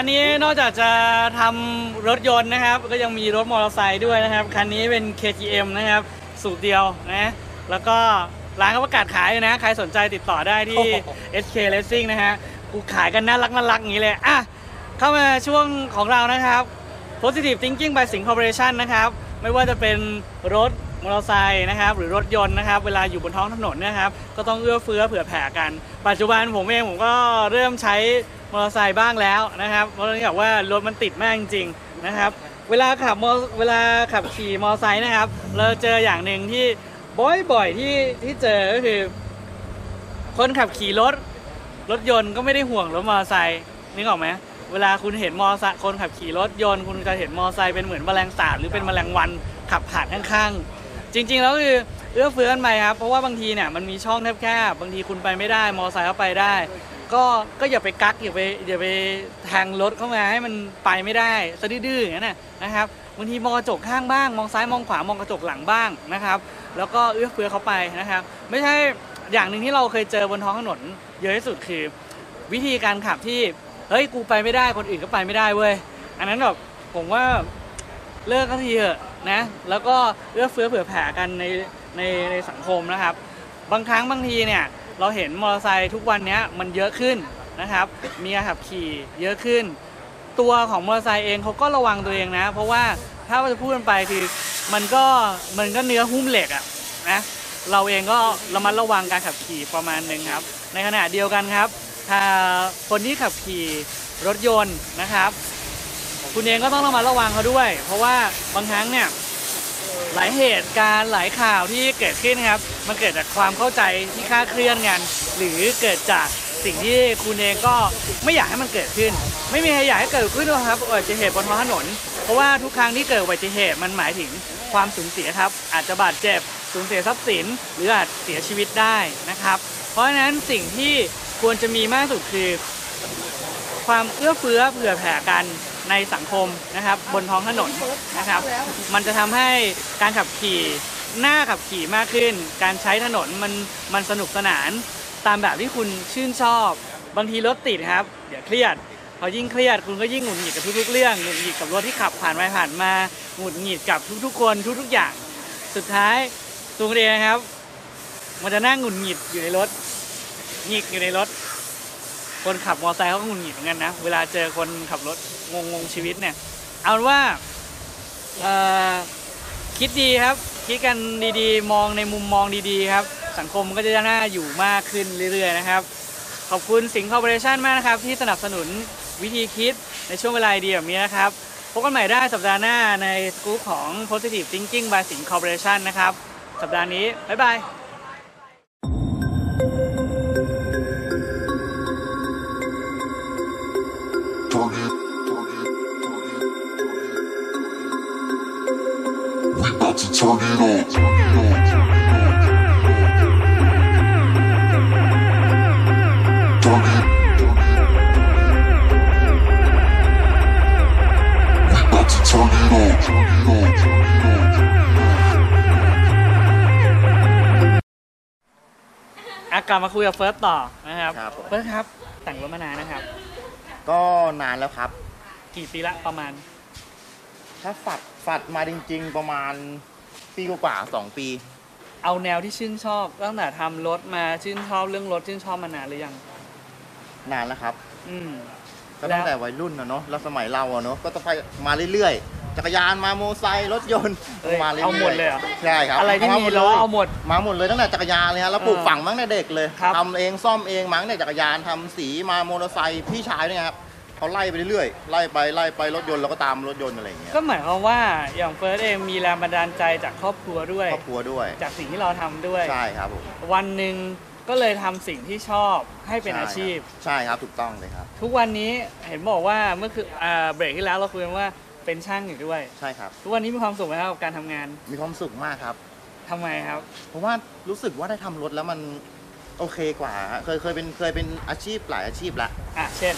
านนี้นอกจากจะทำรถยนต์นะครับ ก็ยังมีรถมอเตอร์ไซค์ด้วยนะครับ คันนี้เป็น KTM นะครับ สูตรเดียวนะ แล้วก็ร้านก็ประกาศขายอยู่นะ ใครสนใจติดต่อได้ที่ SK Racing นะฮะ กูขายกันน่ารักน่ารักอย่างนี้เลย อะ เข้ามาช่วงของเรานะครับ Positive Thinking by Sing Corporation นะครับ ไม่ว่าจะเป็นรถมอเตอร์ไซค์นะครับหรือรถยนต์นะครับ เวลาอยู่บนท้องถนนเนะครับ ก็ต้องเอื้อเฟื้อเผื่อแผ่กัน ปัจจุบันผมเองผมก็เริ่มใช้ มอเตอร์ไซค์บ้างแล้วนะครับ เพราะเนื่องจากว่ารถมันติดมากจริงๆนะครับ เวลาขับมอเวลาขับขี่มอเตอร์ไซค์นะครับ เราเจออย่างหนึ่งที่บ่อยๆที่ที่เจอก็คือ คนขับขี่รถรถยนต์ก็ไม่ได้ห่วงรถมอเตอร์ไซค์นึกออกไหมเวลาคุณเห็นมอเตอร์ไซค์คนขับขี่รถยนต์คุณจะเห็นมอเตอร์ไซค์เป็นเหมือนแมลงสาบหรือเป็นแมลงวันขับผ่านข้างๆ จริง ๆ แล้วคือเอื้อเฟื้อกันไปครับ เพราะว่าบางทีเนี่ยมันมีช่องแคบๆบางทีคุณไปไม่ได้มอเตอร์ไซค์เข้าไปได้ ก็ก็อย่าไปกักอย่าไปอย่าไปแทงรถเข้ามาให้มันไปไม่ได้ซะดื้อๆอย่างนั้นนะนะครับบางทีมองกระจกข้างบ้าง มองซ้ายมองขวามองกระจกหลังบ้างนะครับ แล้วก็เอื้อเฟื้อเขาไปนะครับ ไม่ใช่อย่างหนึ่งที่เราเคยเจอบนท้องถนน เยอะที่สุดคือ วิธีการขับที่เฮ้ยกูไปไม่ได้คนอื่นก็ไปไม่ได้เว้ยอันนั้นแบบผมว่าเลิกก็ทีเถอะนะแล้วก็เอื้อเฟื้อเผื่อแผ่กันในในในสังคมนะครับ บางครั้งบางทีเนี่ย เราเห็นมอเตอร์ไซค์ทุกวันนี้มันเยอะขึ้นนะครับ มีการขับขี่เยอะขึ้น ตัวของมอเตอร์ไซค์เองเขาก็ระวังตัวเองนะ เพราะว่าถ้าเราจะพูดกันไปคือมันก็มันก็เนื้อหุ้มเหล็กอะนะเราเองก็ระมัดระวังการขับขี่ประมาณหนึ่งครับ ในขณะเดียวกันครับถ้าคนที่ขับขี่รถยนต์นะครับ คุณเองก็ต้องระมัดระวังเขาด้วย เพราะว่าบางครั้งเนี่ย หลายเหตุการณ์หลายข่าวที่เกิดขึ้นครับ มันเกิดจากความเข้าใจที่คลาดเคลื่อนกัน หรือเกิดจากสิ่งที่คุณเองก็ไม่อยากให้มันเกิดขึ้น ไม่มีใครอยากให้เกิดขึ้นหรอกครับอุบัติเหตุบนท้องถนน เพราะว่าทุกครั้งที่เกิดอุบัติเหตุมันหมายถึงความสูญเสียครับ อาจจะบาดเจ็บสูญเสียทรัพย์สิน หรืออาจเสียชีวิตได้นะครับ เพราะฉะนั้นสิ่งที่ควรจะมีมากที่สุดคือ ความเอื้อเฟื้อเผื่อแผ่กันในสังคมนะครับบนท้องถนนนะครับ มันจะทำให้การขับขี่น่าขับขี่มากขึ้น การใช้ถนนมันมันสนุกสนานตามแบบที่คุณชื่นชอบ บางทีรถติดครับเดี๋ยวเครียดพอยิ่งเครียดคุณก็ยิ่งหงุดหงิดกับทุกๆเรื่องหงุดหงิดกับรถที่ขับผ่านไปผ่านมาหงุดหงิดกับทุกๆคนทุกๆอย่าง สุดท้ายตัวคุณเองนะครับ มันจะนั่งหงุดหงิดอยู่ในรถหงิกอยู่ในรถ คนขับมอเตอร์ไซค์เขาก็หงุดหงิดเหมือนกันนะ เวลาเจอคนขับรถงงงชีวิตเนี่ย เอาว่าคิดดีครับ คิดกันดีๆ มองในมุมมองดีๆครับ สังคมก็จะน่าอยู่มากขึ้นเรื่อยๆนะครับ ขอบคุณสิงห์คอร์ปอเรชันมากนะครับ ที่สนับสนุนวิธีคิดในช่วงเวลาดีแบบนี้นะครับพบกันใหม่ได้สัปดาห์หน้าในสกู๊ปของ Positive Thinking by สิงห์ Corporation นะครับ สัปดาห์นี้ บ๊ายบาย turn it on. Turn it on. Target, target, We about to turn it on. Turn it on. Turn it on. Turn it on. อากลับมาคุยกับเฟิร์สต่อนะครับครับผม เฟิร์สครับแต่งรถมานานนะครับ ก็นานแล้วครับ กี่ปีละประมาณถ้าฝัดฝัดมาจริง ๆ ประมาณ ปีกว่าๆสองปี เอาแนวที่ชื่นชอบตั้งแต่ทำรถมาชื่นชอบเรื่องรถชื่นชอบมานานหรือยัง นานแล้วครับ อืม ก็ตั้งแต่วัยรุ่นนะเนาะแล้วสมัยเราอะเนาะก็ต้องไปมาเรื่อยๆ จักรยานมาโมอไซค์รถยนต์เอ้ยมาเรื่อยๆเอาหมดเลยเหรอ ใช่ครับอะไรที่ามีหดล้อเลยเอาหมด มาหมดเลยตั้งแต่จักรยานเลยฮะแล้วปลูกเออฝังมั้งแต่เด็กเลยครับ ทำเองซ่อมเองมั้งแต่จักรยานทำสีมามอเตอร์ไซค์พี่ชายเนี่ยครับ เขาไล่ไปเรื่อยๆไล่ไปไล่ไปรถยนต์เราก็ตามรถยนต์อะไรอย่างเงี้ยก็หมายความว่าอย่างเฟิร์สเองมีแรงบันดาลใจจากครอบครัวด้วย ครอบครัวด้วย จากสิ่งที่เราทำด้วย ใช่ครับผมวันหนึ่งก็เลยทำสิ่งที่ชอบให้เป็นอาชีพ ใช่ครับถูกต้องเลยครับ ทุกวันนี้เห็นบอกว่าเมื่อคืออ่าเบรกที่แล้วเราคุยกันว่าเป็นช่างอยู่ด้วย ใช่ครับ ทุกวันนี้มีความสุขไหมครับกับการทำงานมีความสุขมากครับ ทำไมครับ เพราะว่ารู้สึกว่าได้ทำรถแล้วมันโอเคกว่าฮะเคยเคยเป็นเคยเป็นอาชีพหลายอาชีพละ อะ เช่น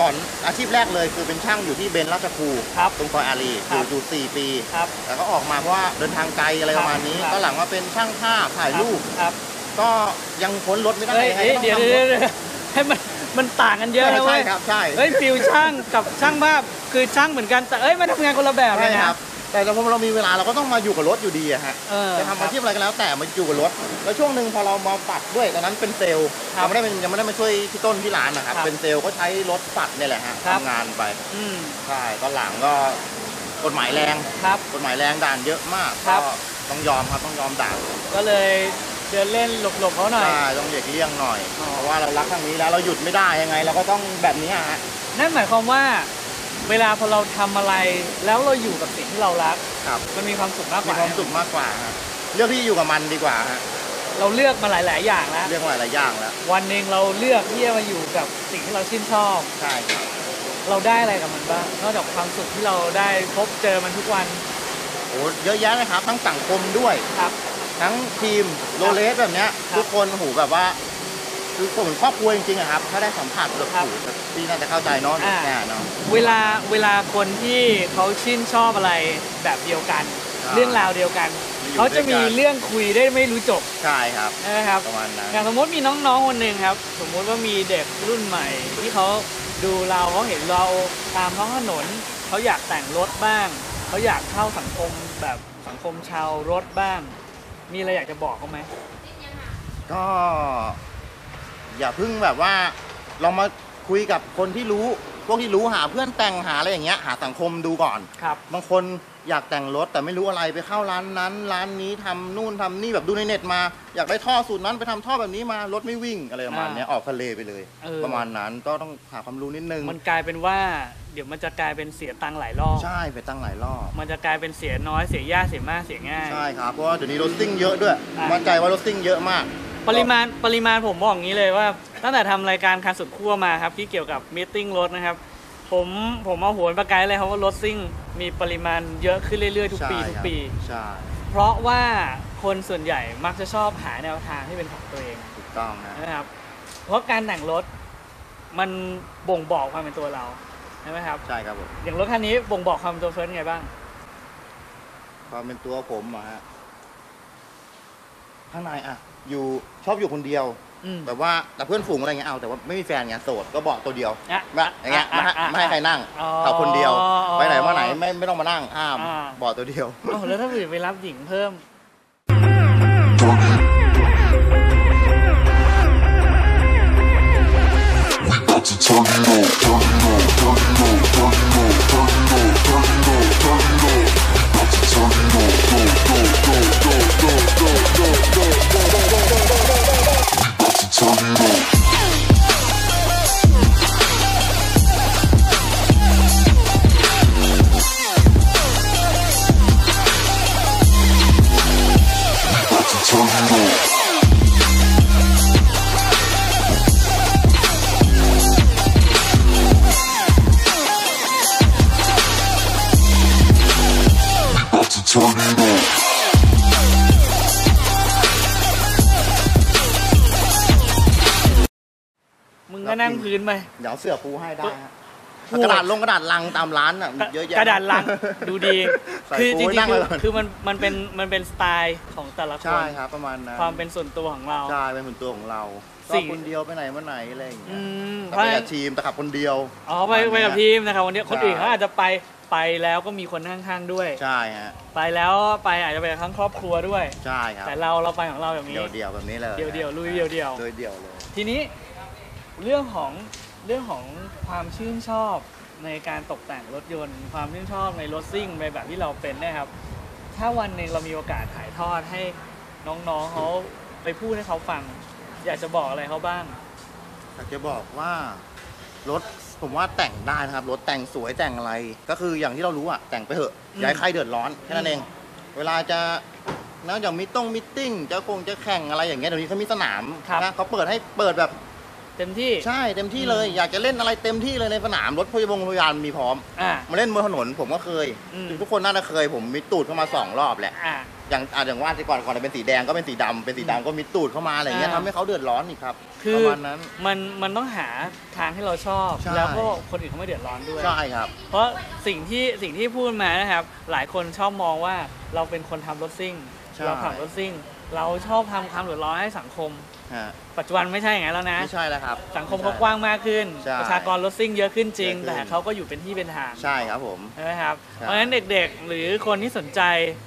ก่อนอาชีพแรกเลยคือเป็นช่างอยู่ที่เบนซ์ราชครูครับตรงซอยอารีคอรัยู่บอยู่สี่ปี ครับแต่ก็ออกมาเพราะว่าเดินทางไกลอะไรประมาณนี้ ครับ ก็หลังมาเป็นช่างภาพถ่ายรูป ครับก็ยังพ้นรถไม่ได้เฮ้ยยังไงเฮ้ยก็เดี๋ยวต้องเดี๋ยวทำรถเดี๋ยวให้มันมันต่างกันเยอะนะใช่เว้ยครับใช่ เฮ้ยฟิลช่างกับช่างภาพคือช่างเหมือนกันแต่เอ้ยมันทำงานคนละแบบเลใช่ยคนะรับ แต่พอเรามีเวลาเราก็ต้องมาอยู่กับรถอยู่ดีอะฮะเออจะทำอาชีพอะไรก็แล้วแต่มาอยู่กับรถ แล้วช่วงหนึ่งพอเรามาปัดด้วยตอนนั้นเป็นเซลล์ครับยังไม่ได้เป็นยังไม่ได้มาช่วยที่ต้นที่ร้านนะครับครับเป็นเซลล์ก็ใช้รถปัดเนี่ยแหละฮะครับ ทำงานไปอืมใช่ตอนหลังก็กฎหมายแรง ครับ กฎหมายแรงด่านเยอะมากครัก็บต้องยอมครับต้องยอมด่านก็เลยเดินเล่นหลบๆเขาหน่อย ใช่ต้องเด็กเลี่ยงหน่อยอ๋อ เพราะว่าเรารักทางนี้แล้วเราหยุดไม่ได้ยังไง เราก็ต้องแบบนี้ฮะนั่นหมายความว่า เวลาพอเราทำอะไร แล้วเราอยู่กับสิ่งที่เรารัก ครับมันมีความสุขมากกมีว่าความสุขมากกว่าฮะเลือกที่อยู่กับมันดีกว่าฮะเราเลือกมาหลาย ๆ อย่างแล้วเลือกมาหลายอย่างแล้ววันหนึ่งเราเลือกที่จะมาอยู่กับสิ่งที่เราชื่นชอบ ใช่ครับเราได้อะไรกับมันบ้างนอกจากความสุขที่เราได้พบเจอมันทุกวันโอ้เยอะแยะเลยครับทั้งสังคมด้วย ครับ ทั้งทีมโรเลสแบบเนี้ยครับ ทุกคนโอ้โหแบบว่า คือผมเหมือนครอบครัวจริงๆอะครับ ถ้าได้สัมผัสแบบครับโอ้โหพี่น่าจะเข้าใจเนาะอ่าแน่เนาะ เวลาเวลาคนที่เขาชื่นชอบอะไรแบบเดียวกันครับเรื่องราวเดียวกันมาอยู่เขาจะมีด้วยกัน เรื่องคุยได้ไม่รู้จบใช่ครับ นะครับ ประมาณนั้น อย่างสมมติมีน้องๆคนหนึ่งครับ สมมุติว่ามีเด็กรุ่นใหม่ ที่เขาดูเราเขาเห็นเราตามท้องถนนเขาอยากแต่งรถบ้าง เขาอยากเข้าสังคมแบบสังคมชาวรถบ้าง มีอะไรอยากจะบอกเขาไหมก็ อย่าเพิ่งแบบว่าลองมาคุยกับคนที่รู้ พวกที่รู้หาเพื่อนแต่งหาอะไรอย่างเงี้ยหาสังคมดูก่อนครับ บางคนอยากแต่งรถแต่ไม่รู้อะไรไปเข้าร้านนั้น ร้านนี้ทำนู่นทำนี่แบบดูในเน็ตมา อยากได้ท่อสูตรนั้นไปทำท่อแบบนี้มารถไม่วิ่งอะไรประมาณเนี้ยออกทะเลไปเลย เออ ประมาณนั้นก็ต้องหาความรู้นิดนึงมันกลายเป็นว่า เดี๋ยวมันจะกลายเป็นเสียตังค์หลายรอบ ใช่ไปตั้งหลายรอบ มันจะกลายเป็นเสียน้อยเสียยากเสียมากเสียง่าย ใช่ครับ เพราะว่าเดี๋ยวนี้รถซิ่งเยอะด้วย อะ มั่นใจว่ารถซิ่งเยอะมาก ปริมาณปริมาณผมบอกอย่างนี้เลยว่า ตั้งแต่ทำรายการคันสุดขั้วมาครับ ที่เกี่ยวกับม e ติ้งรถนะครับ ผมผมเอาโหวนประกายเลยครับว่ารถซิ่งมีปริมาณเยอะขึ้นเรื่อยๆทุกปีใช่ทุกครับปี ใช่เพราะว่าคนส่วนใหญ่มักจะชอบหาแนวทางที่เป็นของตัวเองถูกต้องนะ นะครับ เพราะการแต่งรถมันบ่งบอกความเป็นตัวเราใช่ไหมครับ ใช่ครับผมอย่างรถคันนี้บ่งบอกความเป็นตัวเฟิร์สไงบ้าง ความเป็นตัวผมอะฮะ ข้างในอะอยู่ชอบอยู่คนเดียว อืม แบบว่าแต่เพื่อนฝูงอะไรเงี้ยเอาแต่ว่าไม่มีแฟนไงโสดก็เบาะตัวเดียวอะแบบอย่างเงี้ยไม่ให้อะอะไม่ให้ใครนั่งอ๋อขับคนเดียวไปไหนมาไหนไม่ไม่ต้องมานั่งห้ามอ่า เบาะตัวเดียวเอ้าแล้วถ้าเกิดไปรับหญิงเพิ่ม We about to turn it on, turn it on, turn it on, turn it on, turn it on, turn it on, turn it on. Turn it on. มึงก็นั่งพื้นไป เดี๋ยวเอาเสื้อปูให้ได้ฮะปูกระดาษลงกระดาษลังตามร้านอะมีเยอะแยะ กระดาษลังดูดี ใส่คือจปูริงไว้นั่งๆคือไว้ก่อนคือมันมันเป็นมันเป็นสไตล์ของแต่ละคใช่น ครับประมาณนั้นความเป็นส่วนตัวของเรา ใช่เป็นเหมือนตัวของเราสิ่ก็งคนเดียวไปไหนมาไหนอะไรอย่างเงี้อืยมแต่เพราะไปฉะนั้กันบทีมแต่ขับคนเดียว อ๋อไปไปกับทีมนะครับวันนี้คนอื่นเขาอาจจะไปไปแล้วก็มีคนข้างๆด้วย ใช่ฮะไปแล้วไปอาจจะไปกับทั้งครอบครัวด้วย ใช่ครับแต่เราเราไปของเราอย่างนี้ เดี่ยวเดี่ยวๆแบบนี้เลยเดี่ยวเดี่ยวลุยเดี่ยวเดี่ยวโดยเดี่ยวเลย ทีนี้ เรื่องของเรื่องของความชื่นชอบในการตกแต่งรถยนต์ ความชื่นชอบในรถซิ่งในแบบที่เราเป็นเนะครับ ถ้าวันหนึ่งเรามีโอกาสถ่ายทอดให้น้องๆเขาไปพูดให้เขาฟัง อยากจะบอกอะไรเขาบ้าง อยากจะบอกว่ารถผมว่าแต่งได้นะครับรถแต่งสวยแต่งอะไร ก็คืออย่างที่เรารู้อะแต่งไปเถอะอืมอย่าให้ใครเดือดร้อนแค่นั้นเอง เวลาจะนะอย่างมีต้องมิทติ้งจะคงจะแข่งอะไรอย่างเงี้ยเดี๋ยวนี้เขามีสนามครับนะเขาเปิดให้เปิดแบบ เต็มที่ ใช่เต็มที่เลยอยากจะเล่นอะไรเต็มที่เลยในสนามรถพยาบาลพยาบาลมีพร้อม อ่า มาเล่นบนถนนผมก็เคย อืม ทุกคนน่าจะเคยผมมีตูดเข้ามาสองรอบแหละ อ่า อย่างอะอย่างว่าที่ก่อนก่อนจะเป็นสีแดงก็เป็นสีดำเป็นสีดำก็มีตูดเข้ามาอะไรเงี้ยอ่า ทำให้เขาเดือดร้อนอีกครับคืปอระมาณนั้น มันมันต้องหาทางที่เราชอบ ใช่ แล้วก็คนอื่นเขาไม่เดือดร้อนด้วย ใช่ครับ เพราะสิ่งที่สิ่งที่พูดมานะครับ หลายคนชอบมองว่าเราเป็นคนทำรถซิ่ง ใช่ เราขับรถซิ่ง เราชอบทำความเดือดร้อนให้สังคม ฮะปัจจุบันไม่ใช่อย่างนั้นแล้วนะ ไม่ใช่แล้วครับ สังคมเขากว้างมากขึ้น ใช่ประชากรรถซิ่งเยอะขึ้นจริง เยอะขึ้น แต่เขาก็อยู่เป็นที่เป็นทาง ใช่ครับผม ใช่ไหมครับใช่เพราะฉะนั้นเด็กๆ หรือคนที่สนใจ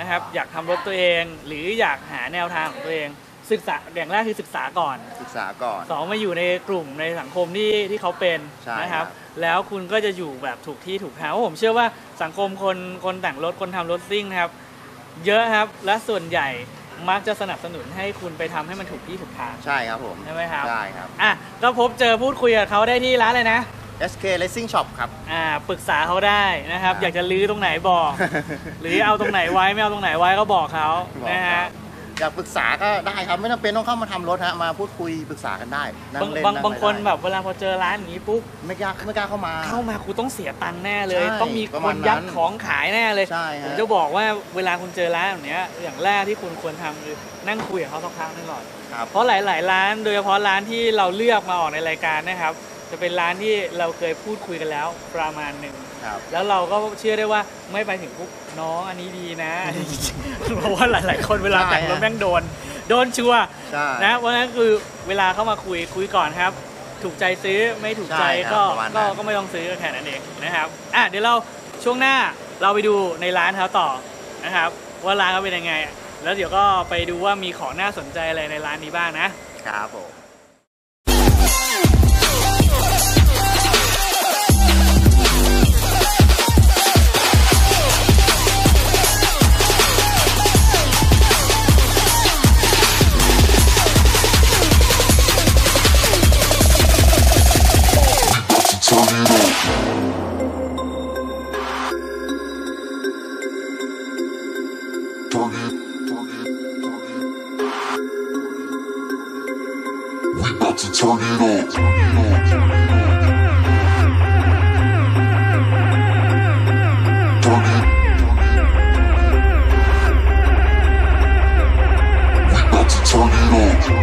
นะครับ อยากทำรถตัวเอง หรืออยากหาแนวทางของตัวเอง ศึกษาอย่างแรกคือศึกษาก่อนศึกษาก่อน สองมาอยู่ในกลุ่มในสังคมที่ที่เขาเป็นใช่นะครับ ครับ แล้วคุณก็จะอยู่แบบถูกที่ถูกทางเพราะผมเชื่อว่าสังคมคนคนแต่งรถคนทำรถซิ่งนะครับ เยอะครับและส่วนใหญ่ มักจะสนับสนุนให้คุณไปทำให้มันถูกที่ถูกทาง ใช่ครับผมใช่ไหมครับใช่ครับ อะก็พบเจอพูดคุยกับเขาได้ที่ร้านเลยนะ SK Racing Shop ครับ อ่าปรึกษาเขาได้นะครับ ครับอยากจะลื้อตรงไหนบอก หรือเอาตรงไหนไว้ไม่เอาตรงไหนไว้ก็บอกเขาบอกนะครัฮะ บ อยากปรึกษาก็ได้ครับไม่จำเป็นต้องเข้ามาทำรถฮะมาพูดคุยปรึกษากันได้นั่บางงเล่นบางงบางคนอะไรได้แบบเวลาพอเจอร้านอย่างนี้ปุ๊บไม่กล้าไม่กล้าเข้ามา เข้ามาคุณต้องเสียตังค์แน่เลย ใช่ต้องมีประคมาณนนั้นยัดของขายแน่เลยใช่ผฮะมจะบอกว่าเวลาคุณเจอร้านแบบเนี้ยอย่างแรกที่คุณควรทำคือนั่งคุยกับเขาสักพักหนึงก่อน ครับ เพราะหลาย ๆ ร้าน โดยเฉพาะร้านที่เราเลือกมาออกในรายการนะครับ จะเป็นร้านที่เราเคยพูดคุยกันแล้วประมาณหนึ่ง ครับ แล้วเราก็เชื่อได้ว่าไม่ไปถึงปุ๊บน้องอันนี้ดีนะเพราะว่าหลาย ๆ คนเวลาใช่แต่งรถฮะแม่งโดน โดนชัวร์ใช่ นะเพราะฉะนั้นคือเวลาเข้ามาคุยคุยก่อนครับ ถูกใจซื้อไม่ถูกใจใช่ครับก็ประมาณนั้ก็นก็ไม่ต้องซื้อก็แค่นั้นเองนะครับอะเดี๋ยวเราช่วงหน้าเราไปดูในร้านเขาต่อนะครับ ว่าร้านเขาเป็นยังไง แล้วเดี๋ยวก็ไปดูว่ามีของน่าสนใจอะไรในร้านนี้บ้างนะ ครับผม turn it on.